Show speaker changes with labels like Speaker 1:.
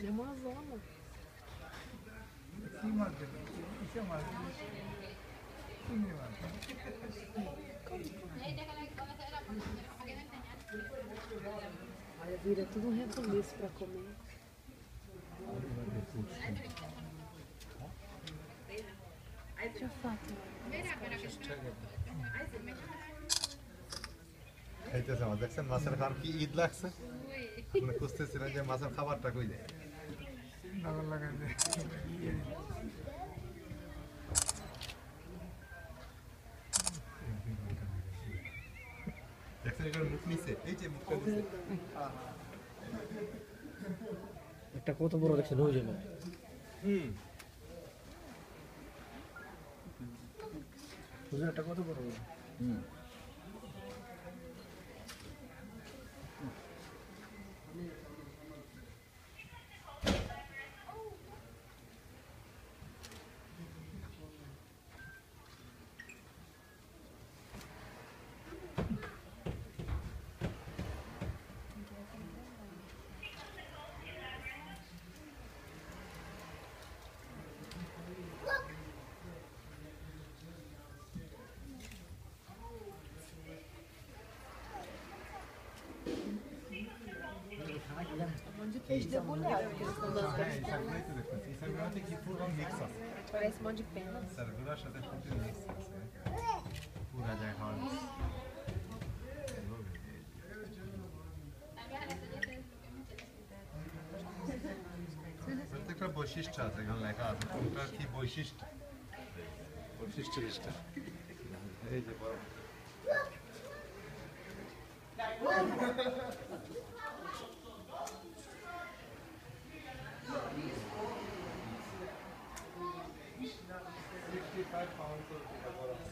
Speaker 1: É uma zona.
Speaker 2: কি মাছ দেবে কিসে মাছ দেবে চিংড়ি মাছ
Speaker 1: Olha, vira tudo um recomeço pra comer. Deixa eu falar.
Speaker 3: খাইতেছে আমার দেখছেন মাছের খাওয়ার কি ঈদ লাগছে মানে খুঁজতেছিলেন যে মাছের খাবারটা কই যায়
Speaker 2: নগর লাগাই দেয়
Speaker 4: একটা কত বড় দেখছেন ওই জন্য
Speaker 3: হুম।
Speaker 4: একটা কত বড় হুম।
Speaker 1: de peixe debulhado. Parece um de
Speaker 3: penas. Pura da 一平方都挺多的。